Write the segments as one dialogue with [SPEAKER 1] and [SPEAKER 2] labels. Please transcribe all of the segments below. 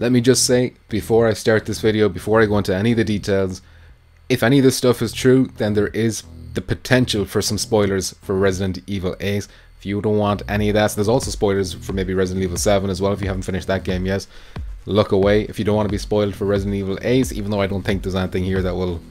[SPEAKER 1] Let me just say, before I start this video, before I go into any of the details, if any of this stuff is true, then there is the potential for some spoilers for Resident Evil 8. If you don't want any of that, there's also spoilers for maybe Resident Evil 7 as well if you haven't finished that game yet. Look away if you don't want to be spoiled for Resident Evil 8, even though I don't think there's anything here that will...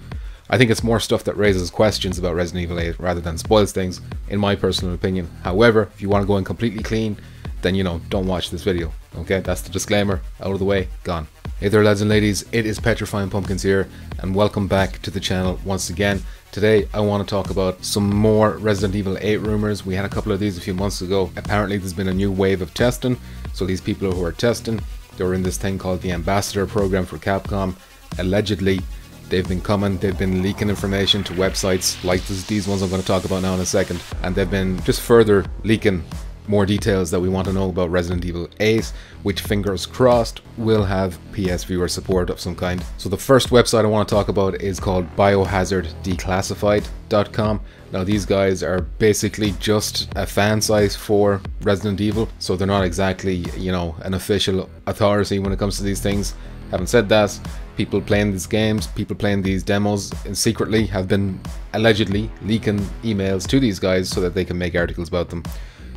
[SPEAKER 1] I think it's more stuff that raises questions about Resident Evil 8 rather than spoils things, in my personal opinion. However, if you want to go in completely clean, then you know, don't watch this video. Okay, that's the disclaimer, out of the way, gone. Hey there lads and ladies, it is Petrifying Pumpkins here, and welcome back to the channel once again. Today I want to talk about some more Resident Evil 8 rumors. We had a couple of these a few months ago. Apparently there's been a new wave of testing, so these people who are testing, they're in this thing called the Ambassador Program for Capcom. Allegedly, they've been coming, they've been leaking information to websites like this, these ones I'm going to talk about now in a second, and they've been just further leaking more details that we want to know about Resident Evil 8, which fingers crossed will have PSVR support of some kind. So the first website I want to talk about is called biohazarddeclassified.com. Now these guys are basically just a fan site for Resident Evil, so they're not exactly, you know, an official authority when it comes to these things. Having said that, people playing these games, people playing these demos and secretly have been allegedly leaking emails to these guys so that they can make articles about them.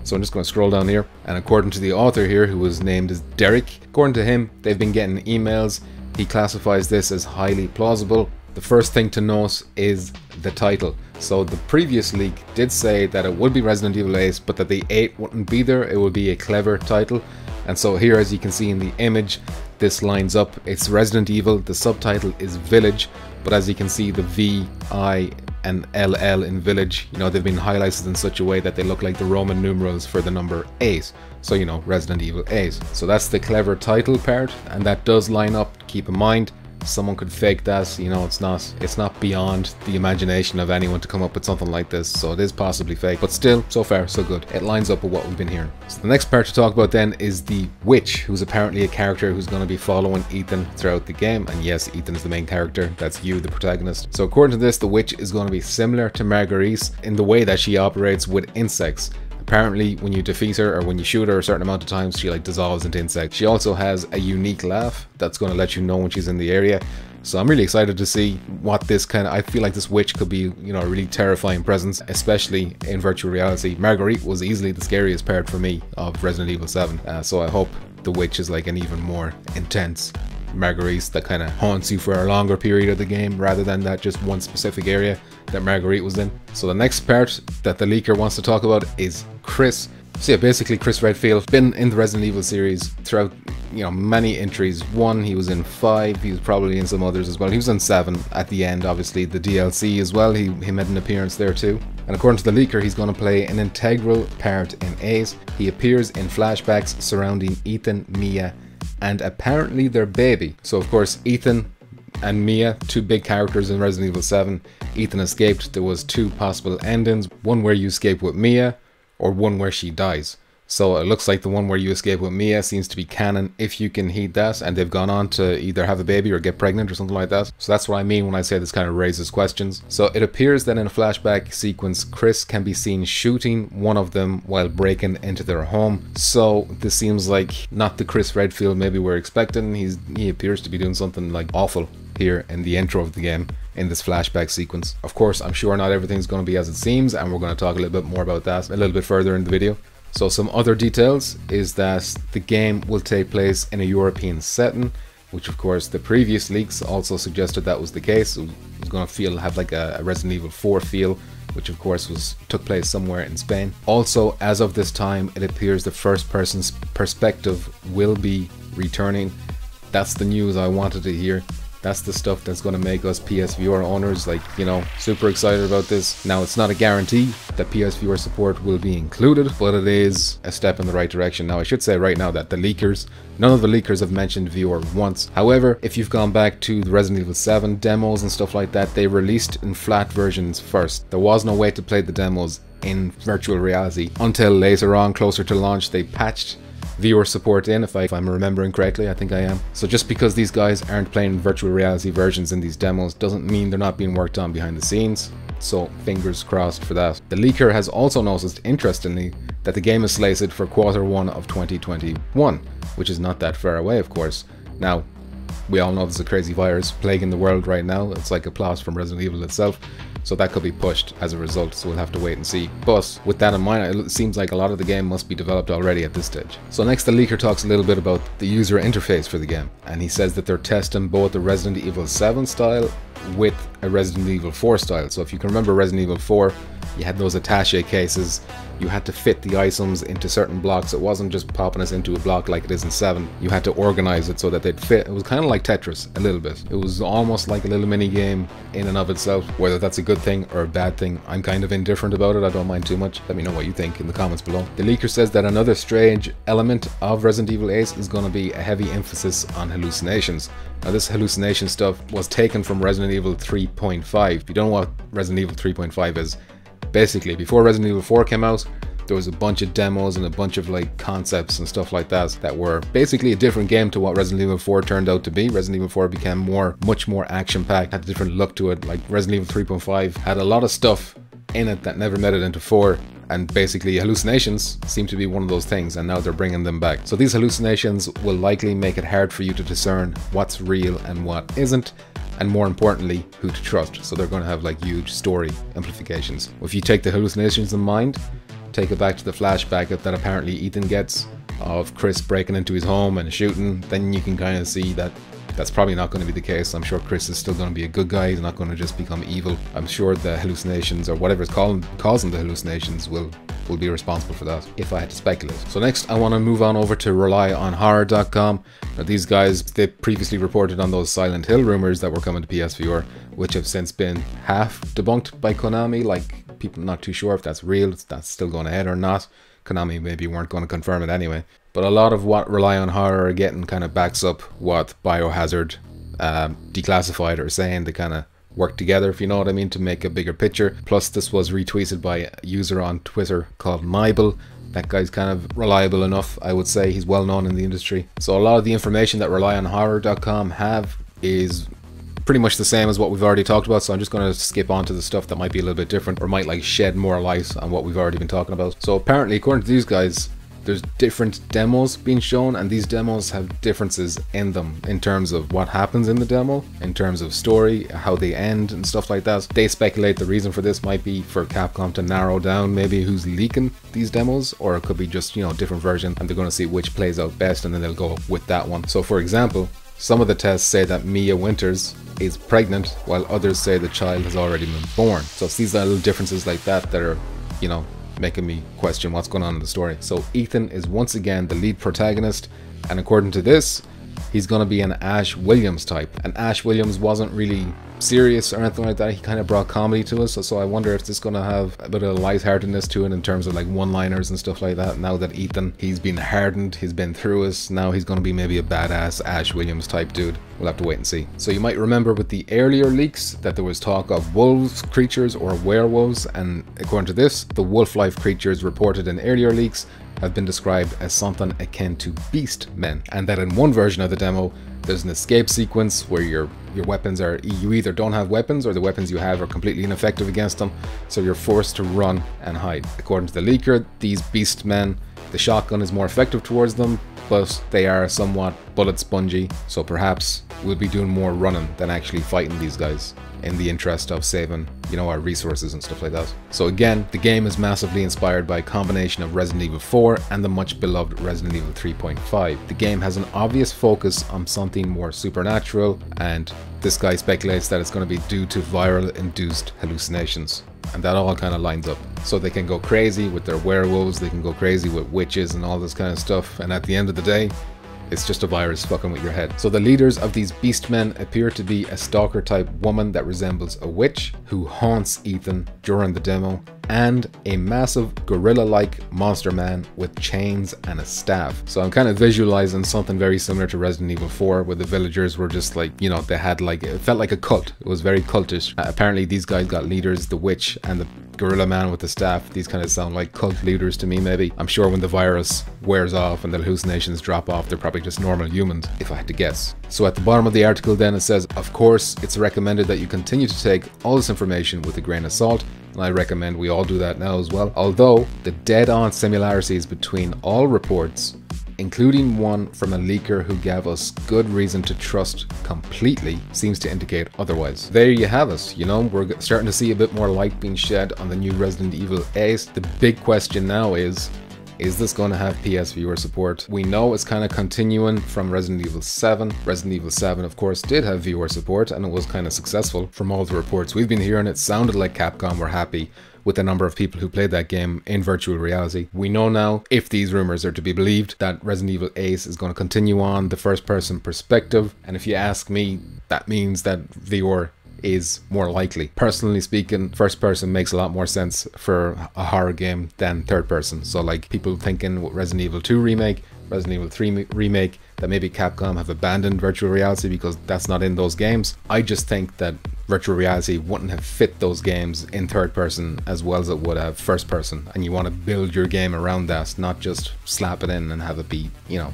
[SPEAKER 1] So I'm just going to scroll down here. And according to the author here, who was named as Derek, according to him, they've been getting emails. He classifies this as highly plausible. The first thing to note is the title. So the previous leak did say that it would be Resident Evil 8, but that the 8 wouldn't be there. It would be a clever title. And so here, as you can see in the image, this lines up. It's Resident Evil. The subtitle is Village, but as you can see, the V, I, and LL in Village, you know, they've been highlighted in such a way that they look like the Roman numerals for the number 8. So, you know, Resident Evil 8. So that's the clever title part, and that does line up, keep in mind someone could fake that you know it's not it's not beyond the imagination of anyone to come up with something like this. So it is possibly fake but still so far so good. It lines up with what we've been hearing. So the next part to talk about then is the witch who's apparently a character who's going to be following ethan throughout the game. And yes ethan is the main character. That's you the protagonist. So according to this the witch is going to be similar to marguerite in the way that she operates with insects Apparently, when you defeat her or when you shoot her a certain amount of times, she like dissolves into insects. She also has a unique laugh that's going to let you know when she's in the area. So I'm really excited to see what this kind of, I feel like this witch could be, you know, a really terrifying presence, especially in virtual reality. Marguerite was easily the scariest part for me of Resident Evil 7. Uh, so I hope the witch is like an even more intense Marguerite that kind of haunts you for a longer period of the game rather than that just one specific area that Marguerite was in. So the next part that the leaker wants to talk about is Chris. So yeah, basically Chris Redfield been in the Resident Evil series throughout, you know, many entries. One, he was in five, he was probably in some others as well. He was in seven at the end, obviously, the DLC as well. He, he made an appearance there too. And according to the leaker, he's going to play an integral part in 8. He appears in flashbacks surrounding Ethan, Mia, and apparently their baby. So of course, Ethan and Mia, two big characters in Resident Evil 7. Ethan escaped. There was two possible endings. One where you escape with Mia, or one where she dies. So it looks like the one where you escape with Mia seems to be canon if you can heed that and they've gone on to either have a baby or get pregnant or something like that. So that's what I mean when I say this kind of raises questions. So it appears that in a flashback sequence, Chris can be seen shooting one of them while breaking into their home. So this seems like not the Chris Redfield maybe we're expecting. He's he appears to be doing something like awful here in the intro of the game in this flashback sequence. Of course, I'm sure not everything's going to be as it seems, and we're going to talk a little bit more about that a little bit further in the video. So some other details is that the game will take place in a European setting, which of course the previous leaks also suggested that was the case. It was going to feel have like a, Resident Evil 4 feel, which of course was took place somewhere in Spain. Also, as of this time, it appears the first person's perspective will be returning. That's the news I wanted to hear that's the stuff that's going to make us PSVR owners like, you know, super excited about this. Now, it's not a guarantee that PSVR support will be included, but it is a step in the right direction. Now, I should say right now that the leakers, none of the leakers have mentioned VR once. However, if you've gone back to the Resident Evil 7 demos and stuff like that, they released in flat versions first. There was no way to play the demos in virtual reality until later on, closer to launch, they patched VR support in, if, I, if I'm remembering correctly, I think I am. So just because these guys aren't playing virtual reality versions in these demos doesn't mean they're not being worked on behind the scenes. So fingers crossed for that. The leaker has also noticed, interestingly, that the game is slated for quarter one of 2021, which is not that far away, of course. Now, we all know there's a crazy virus plaguing the world right now. It's like a plot from Resident Evil itself. So that could be pushed as a result, so we'll have to wait and see. But with that in mind, it seems like a lot of the game must be developed already at this stage. So next the leaker talks a little bit about the user interface for the game, and he says that they're testing both the Resident Evil 7 style with a Resident Evil 4 style. So if you can remember Resident Evil 4, you had those attache cases you had to fit the items into certain blocks. It wasn't just popping us into a block like it is in 7. You had to organize it so that they'd fit. It was kind of like Tetris, a little bit. It was almost like a little mini game in and of itself. Whether that's a good thing or a bad thing, I'm kind of indifferent about it. I don't mind too much. Let me know what you think in the comments below. The leaker says that another strange element of Resident Evil 8 is going to be a heavy emphasis on hallucinations. Now this hallucination stuff was taken from Resident Evil 3.5. If you don't know what Resident Evil 3.5 is, Basically, before Resident Evil 4 came out, there was a bunch of demos and a bunch of like concepts and stuff like that that were basically a different game to what Resident Evil 4 turned out to be. Resident Evil 4 became more, much more action packed, had a different look to it. Like Resident Evil 3.5 had a lot of stuff in it that never made it into 4 and basically hallucinations seem to be one of those things and now they're bringing them back. So these hallucinations will likely make it hard for you to discern what's real and what isn't and more importantly, who to trust. So they're going to have like huge story implications. If you take the hallucinations in mind, take it back to the flashback that apparently Ethan gets of Chris breaking into his home and shooting, then you can kind of see that that's probably not going to be the case. I'm sure Chris is still going to be a good guy. He's not going to just become evil. I'm sure the hallucinations or whatever's causing the hallucinations will will be responsible for that if I had to speculate. So next I want to move on over to relyonhorror.com. Now these guys, they previously reported on those Silent Hill rumors that were coming to PSVR, which have since been half debunked by Konami, like people not too sure if that's real, if that's still going ahead or not. Konami maybe weren't going to confirm it anyway. But a lot of what Rely on Horror are getting kind of backs up what Biohazard um, Declassified are saying. They kind of work together, if you know what I mean, to make a bigger picture. Plus, this was retweeted by a user on Twitter called Nibel. That guy's kind of reliable enough, I would say. He's well known in the industry. So a lot of the information that RelyOnHorror.com have is pretty much the same as what we've already talked about so I'm just going to skip on to the stuff that might be a little bit different or might like shed more light on what we've already been talking about. So apparently according to these guys there's different demos being shown and these demos have differences in them in terms of what happens in the demo in terms of story how they end and stuff like that. They speculate the reason for this might be for capcom to narrow down maybe who's leaking these demos or it could be just you know different version and they're going to see which plays out best and then they'll go with that one. So for example some of the tests say that Mia Winters is pregnant while others say the child has already been born. So it's these little differences like that that are you know making me question what's going on in the story. So Ethan is once again the lead protagonist, and according to this, he's going to be an Ash Williams type. And Ash Williams wasn't really serious or anything like that. He kind of brought comedy to us. So, so I wonder if this is going to have a bit of lightheartedness to it in terms of like one-liners and stuff like that. Now that Ethan, he's been hardened, he's been through us. Now he's going to be maybe a badass Ash Williams type dude. We'll have to wait and see. So you might remember with the earlier leaks that there was talk of wolves creatures or werewolves. And according to this, the wolf-life creatures reported in earlier leaks have been described as something akin to beast men. And that in one version of the demo, there's an escape sequence where your your weapons are you either don't have weapons or the weapons you have are completely ineffective against them, so you're forced to run and hide. According to the leaker, these beast men, the shotgun is more effective towards them, but they are somewhat bullet spongy, so perhaps we'll be doing more running than actually fighting these guys in the interest of saving, you know, our resources and stuff like that. So again, the game is massively inspired by a combination of Resident Evil 4 and the much beloved Resident Evil 3.5. The game has an obvious focus on something more supernatural and this guy speculates that it's going to be due to viral induced hallucinations and that all kind of lines up. So they can go crazy with their werewolves, they can go crazy with witches and all this kind of stuff, and at the end of the day, it's just a virus fucking with your head. So the leaders of these beastmen appear to be a stalker type woman that resembles a witch who haunts Ethan during the demo and a massive gorilla-like monster man with chains and a staff. So I'm kind of visualizing something very similar to Resident Evil 4 where the villagers were just like, you know, they had like, it felt like a cult. It was very cultish. Uh, apparently these guys got leaders, the witch and the gorilla man with the staff. These kind of sound like cult leaders to me maybe. I'm sure when the virus wears off and the hallucinations drop off, they're probably just normal humans, if I had to guess. So at the bottom of the article then it says, of course, it's recommended that you continue to take all this information with a grain of salt I recommend we all do that now as well. Although the dead-on similarities between all reports including one from a leaker who gave us good reason to trust completely, seems to indicate otherwise. There you have us, you know, we're starting to see a bit more light being shed on the new Resident Evil 8. The big question now is, is this going to have PSVR support? We know it's kind of continuing from Resident Evil 7. Resident Evil 7, of course, did have VR support and it was kind of successful. From all the reports we've been hearing, it sounded like Capcom were happy with the number of people who played that game in virtual reality. We know now, if these rumors are to be believed, that Resident Evil 8 is going to continue on the first person perspective. And if you ask me, that means that VR is more likely. Personally speaking, first person makes a lot more sense for a horror game than third person. So like people thinking Resident Evil 2 remake, Resident Evil 3 remake, that maybe Capcom have abandoned virtual reality because that's not in those games. I just think that virtual reality wouldn't have fit those games in third person as well as it would have first person. And you want to build your game around that, not just slap it in and have it be, you know,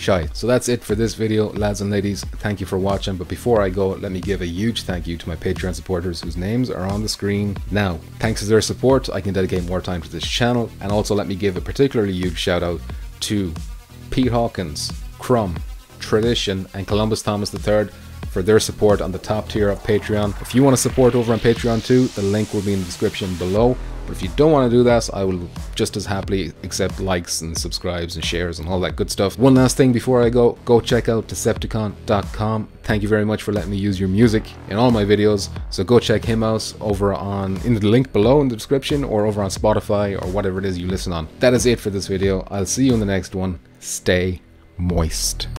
[SPEAKER 1] shy. So that's it for this video, lads and ladies. Thank you for watching. But before I go, let me give a huge thank you to my Patreon supporters whose names are on the screen now. Thanks to their support, I can dedicate more time to this channel. And also let me give a particularly huge shout out to Pete Hawkins, Crumb, Tradition, and Columbus Thomas III for their support on the top tier of Patreon. If you want to support over on Patreon too, the link will be in the description below. But if you don't want to do that, I will just as happily accept likes and subscribes and shares and all that good stuff. One last thing before I go, go check out Dicepticon.com. Thank you very much for letting me use your music in all my videos. So go check him out over on in the link below in the description or over on Spotify or whatever it is you listen on. That is it for this video. I'll see you in the next one. Stay moist.